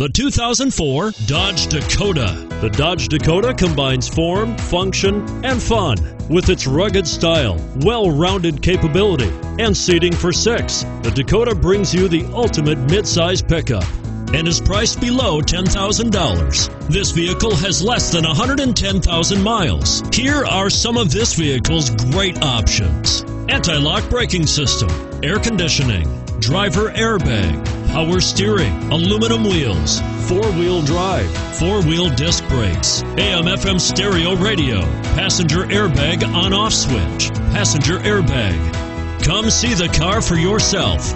The 2004 Dodge Dakota. The Dodge Dakota combines form, function, and fun with its rugged style, well rounded capability, and seating for six. The Dakota brings you the ultimate midsize pickup and is priced below $10,000. This vehicle has less than 110,000 miles. Here are some of this vehicle's great options anti lock braking system, air conditioning, driver airbag power steering, aluminum wheels, four wheel drive, four wheel disc brakes, AM FM stereo radio, passenger airbag on off switch, passenger airbag. Come see the car for yourself.